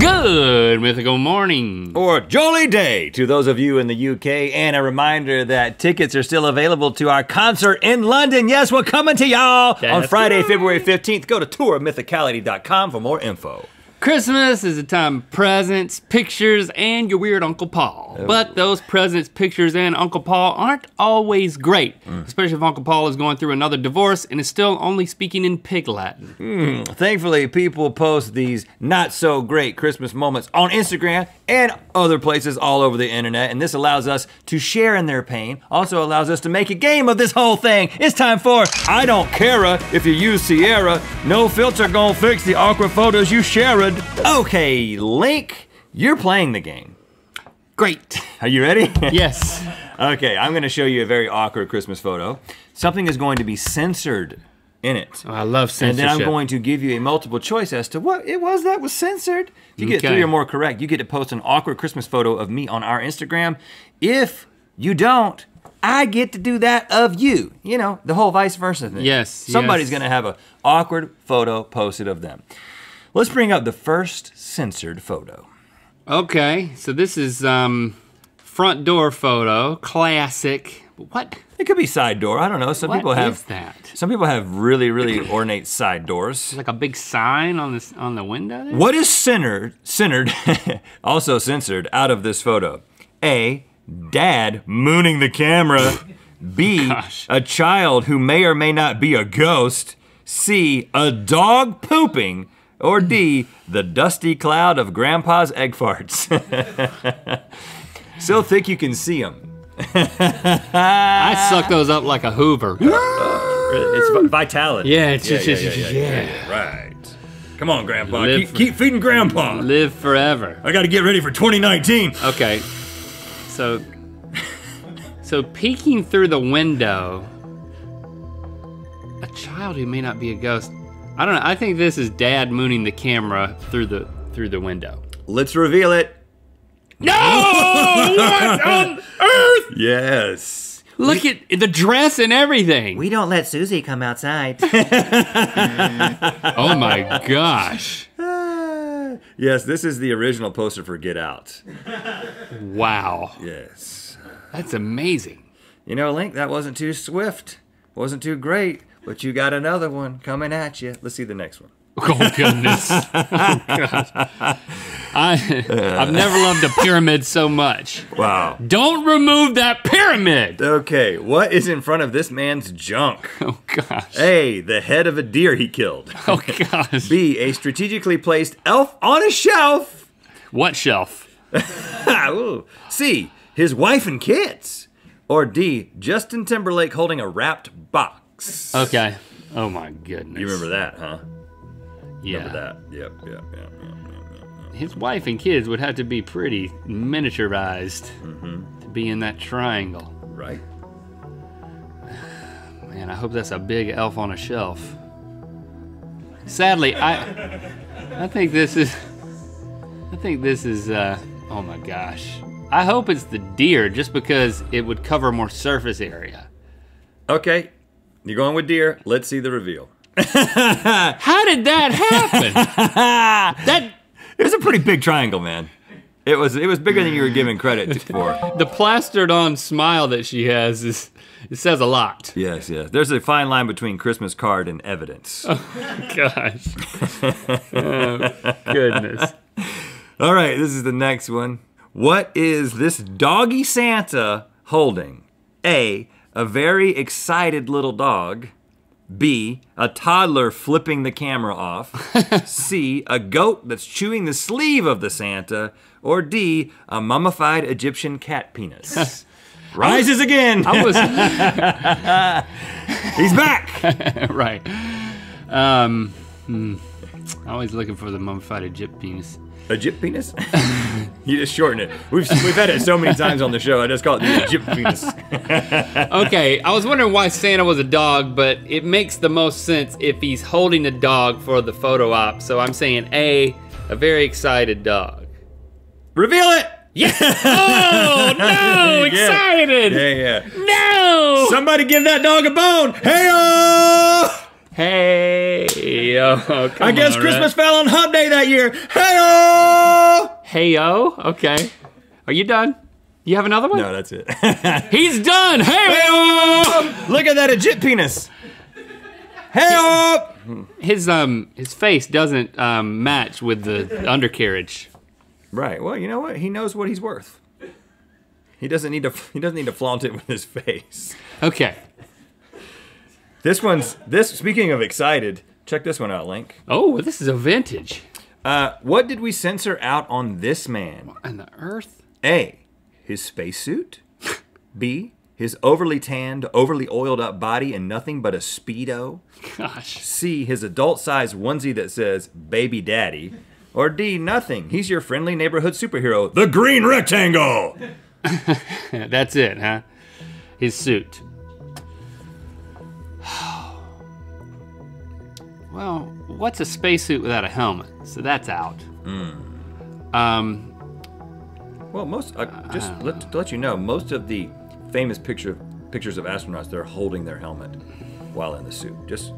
Good mythical morning. Or Jolly Day to those of you in the UK, and a reminder that tickets are still available to our concert in London. Yes, we're coming to y'all on Friday, right. February 15th. Go to tourofmythicality.com for more info. Christmas is a time of presents, pictures, and your weird Uncle Paul. Oh. But those presents, pictures, and Uncle Paul aren't always great, mm. especially if Uncle Paul is going through another divorce and is still only speaking in pig Latin. Hmm. Thankfully, people post these not so great Christmas moments on Instagram and other places all over the internet, and this allows us to share in their pain. Also allows us to make a game of this whole thing. It's time for I Don't Care if you use Sierra. No filter gonna fix the awkward photos you shared. Okay, Link, you're playing the game. Great. Are you ready? Yes. okay, I'm gonna show you a very awkward Christmas photo. Something is going to be censored in it. Oh, I love censorship. And then I'm going to give you a multiple choice as to what it was that was censored. If you get three or more correct, you get to post an awkward Christmas photo of me on our Instagram. If you don't, I get to do that of you. You know, the whole vice versa thing. Yes, Somebody's yes. gonna have an awkward photo posted of them. Let's bring up the first censored photo. Okay, so this is um front door photo, classic. What? It could be side door. I don't know. Some What people have is that? some people have really, really ornate side doors. Like a big sign on this on the window there? What is centered, centered, also censored out of this photo? A, dad mooning the camera. B, Gosh. a child who may or may not be a ghost. C, a dog pooping. Or D, the dusty cloud of grandpa's egg farts. Still think you can see them. I suck those up like a Hoover. It's vitality. Yeah, it's just, just, just- yeah. Right. Come on, grandpa. Keep, for- keep feeding grandpa. Live forever. I got to get ready for 2019. Okay, so so peeking through the window, a child who may not be a ghost. I don't know. I think this is Dad mooning the camera through the through the window. Let's reveal it. No! what on earth? Yes. Look at the dress and everything. We don't let Susie come outside. oh my gosh! yes, this is the original poster for Get Out. Wow, Yes. that's amazing. You know, Link, that wasn't too swift, wasn't too great, but you got another one coming at you. Let's see the next one. Oh goodness! Oh gosh! I I've never loved a pyramid so much. Wow. Don't remove that pyramid! Okay, what is in front of this man's junk? Oh gosh! A, the head of a deer he killed. Oh gosh! B, a strategically placed elf on a shelf. What shelf? C, his wife and kids. Or D, Justin Timberlake holding a wrapped box. Okay. Oh my goodness. You remember that, huh? Yeah. Remember that? Yep, yep, yep, yep, yep, yep. His wife and kids would have to be pretty miniaturized Mm-hmm. to be in that triangle. Right. Man, I hope that's a big elf on a shelf. Sadly, I I think this is I think this is uh oh my gosh. I hope it's the deer just because it would cover more surface area. Okay, you're going with deer. Let's see the reveal. How did that happen? that It was a pretty big triangle, man. It was it was bigger than you were giving credit for. the plastered on smile that she has is it says a lot. Yes, yes. There's a fine line between Christmas card and evidence. Oh, Gosh. oh, goodness. All right, this is the next one. What is this doggy Santa holding? A, a very excited little dog. B, a toddler flipping the camera off. C, a goat that's chewing the sleeve of the Santa. Or D, a mummified Egyptian cat penis. Rises again. I was He's back. right. Um, hmm. Always looking for the mummified Egypt penis. Egypt penis? you just shorten it. We've, we've had it so many times on the show. I just call it the Egypt penis. Okay, I was wondering why Santa was a dog, but it makes the most sense if he's holding a dog for the photo op. So I'm saying A, a very excited dog. Reveal it. Yeah. Oh no! Excited! Yeah, yeah. No! Somebody give that dog a bone. Hey, Hey, yo, come I guess on, Christmas Rhett. fell on Hump Day that year. Hey Hey, yo, okay. Are you done? You have another one? No, that's it. He's done. Hey, Look at that Egypt penis. Hey his um his face doesn't um match with the undercarriage. Right. Well, you know what? He knows what he's worth. He doesn't need to. He doesn't need to flaunt it with his face. Okay. This one's this. Speaking of excited, check this one out, Link. Oh, this is a vintage. Uh, what did we censor out on this man? And the Earth. A. His spacesuit. B. His overly tanned, overly oiled up body and nothing but a speedo. Gosh. C. His adult sized onesie that says "Baby Daddy." Or D. Nothing. He's your friendly neighborhood superhero, the Green Rectangle. That's it, huh? His suit. Well, what's a spacesuit without a helmet? So that's out. Um, Well, most uh, just let, to let you know, most of the famous picture pictures of astronauts, they're holding their helmet while in the suit. Just,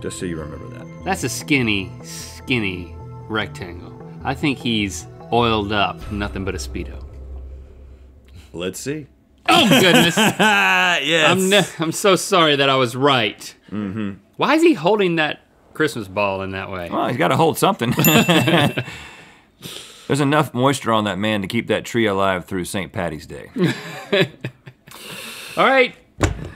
just so you remember that. that's a skinny, skinny rectangle. I think he's oiled up, nothing but a speedo. Let's see. Oh goodness! Yes. I'm I'm so sorry that I was right. Mm-hmm. Why is he holding that Christmas ball in that way? well, he's got to hold something. There's enough moisture on that man to keep that tree alive through St. Patty's Day. All right,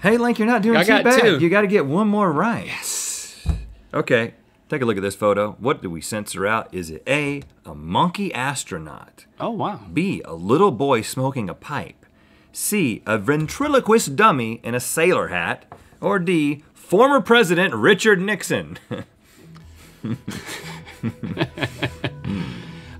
hey, Link, you're not doing I too got bad. two. You got to get one more right. Yes. Okay, take a look at this photo. What do we censor out? Is it A, a monkey astronaut? Oh wow. B, a little boy smoking a pipe. C, a ventriloquist dummy in a sailor hat. Or D, former President Richard Nixon.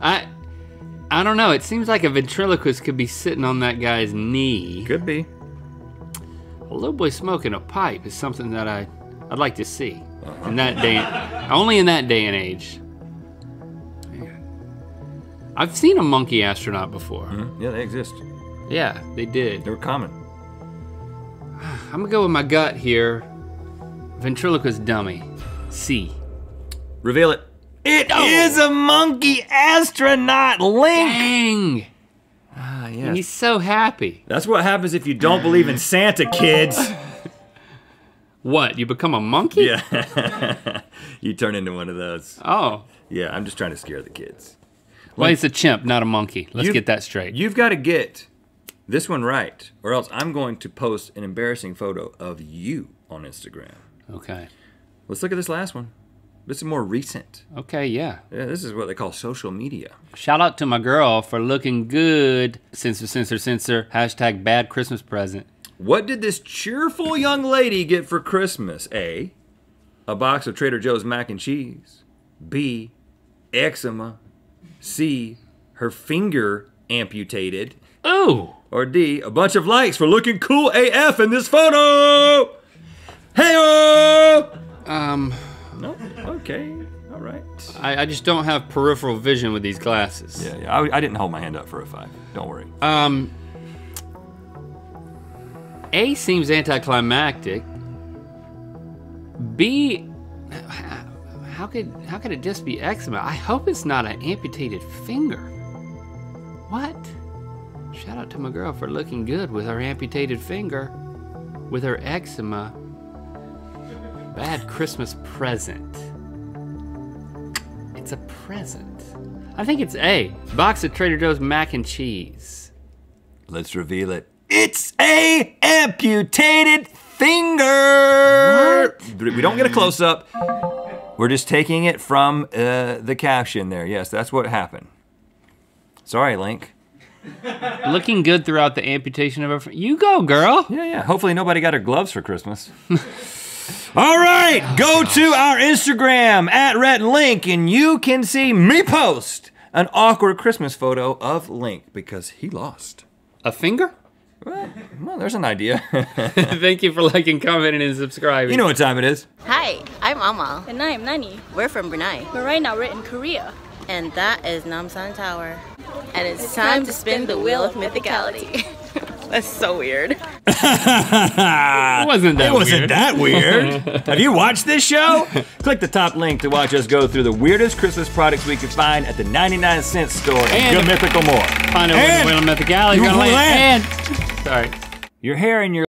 I I don't know. It seems like a ventriloquist could be sitting on that guy's knee. Could be. A little boy smoking a pipe is something that I I'd like to see uh-huh. in that day. only in that day and age. Man. I've seen a monkey astronaut before. Hmm? Yeah, they exist. Yeah, they did. They were common. I'm gonna go with my gut here. Ventriloquist dummy. C. Reveal it. It is Oh. a monkey astronaut, Link. Dang! Ah, And yes. he's so happy. That's what happens if you don't believe in Santa, kids. What? You become a monkey? Yeah. you turn into one of those. Oh. Yeah, I'm just trying to scare the kids. Well, it's a chimp, not a monkey. Let's get that straight. You've got to get this one right, or else I'm going to post an embarrassing photo of you on Instagram. Okay. Let's look at this last one. This is more recent. Okay, yeah. Yeah, this is what they call social media. Shout out to my girl for looking good. Censor, censor, censor. Hashtag bad Christmas present. What did this cheerful young lady get for Christmas? A. A box of Trader Joe's mac and cheese. B. Eczema. C. Her finger amputated. Ooh. Or D. A bunch of likes for looking cool AF in this photo. Hey Um, No. Okay. All right. I, I just don't have peripheral vision with these glasses. Yeah, yeah. I, I didn't hold my hand up for a five. Don't worry. Um, A seems anticlimactic. B, how could how could it just be eczema? I hope it's not an amputated finger. What? Shout out to my girl for looking good with her amputated finger, with her eczema. Bad Christmas present. It's a present. I think it's A. Box of Trader Joe's mac and cheese. Let's reveal it. It's a amputated finger. We don't get a close up. We're just taking it from uh, the caption there. Yes, that's what happened. Sorry, Link. Looking good throughout the amputation of her. You go, girl. Yeah, yeah. Hopefully nobody got her gloves for Christmas. All right, go oh, to our Instagram at Rhett and Link, and you can see me post an awkward Christmas photo of Link because he lost. A finger? Well, well there's an idea. Thank you for liking, commenting, and subscribing. you know what time it is. Hi, I'm Amal. And I'm Nani. We're from Brunei, But right now we're in Korea. and that is Namsan Tower. And it's, time, to spin the wheel of mythicality. That's so weird. It wasn't that It wasn't weird. that weird. Have you watched this show? Click the top link to watch us go through the weirdest Christmas products we could find at the 99 cent store in And- Good Mythical More. Find out where And- the Wheel of Mythicality is You gonna land. land. And, sorry. Your hair and your